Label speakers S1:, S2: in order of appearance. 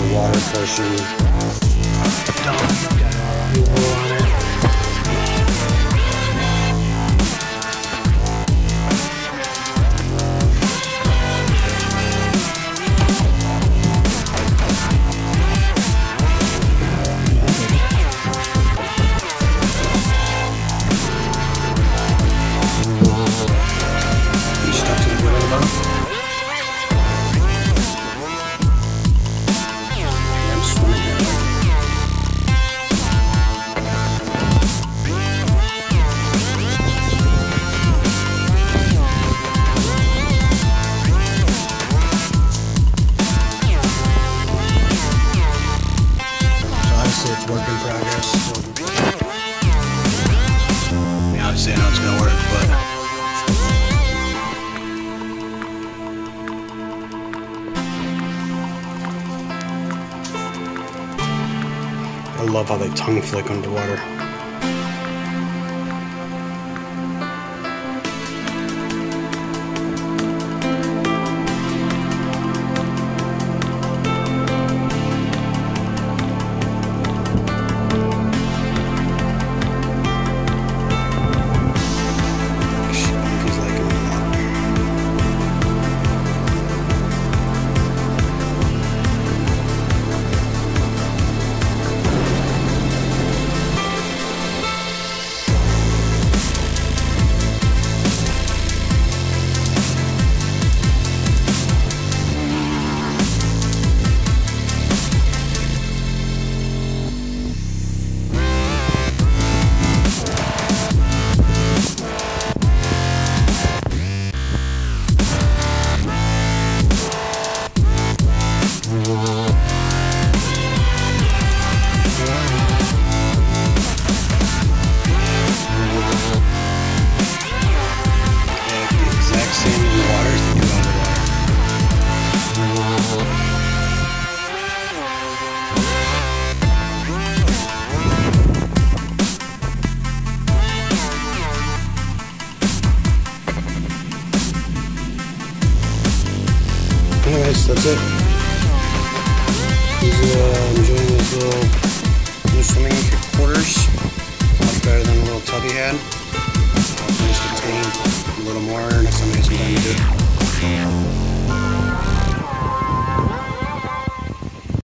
S1: the water portion done. Know it's gonna work, but I love how they tongue flick underwater. Anyways, that's it. He's uh, enjoying his little new swimming quarters. Much better than the little tub he had. I'll finish the tank a little more next time I get some time to do it.